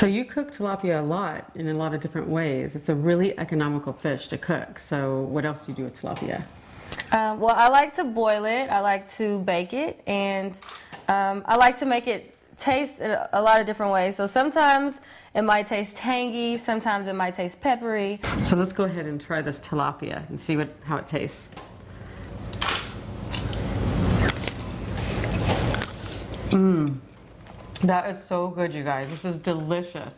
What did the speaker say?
So you cook tilapia a lot in a lot of different ways. It's a really economical fish to cook. So what else do you do with tilapia? Um, well, I like to boil it. I like to bake it, and um, I like to make it taste a lot of different ways. So sometimes it might taste tangy. Sometimes it might taste peppery. So let's go ahead and try this tilapia and see what how it tastes. Mmm. That is so good, you guys. This is delicious.